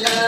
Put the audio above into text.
Yeah.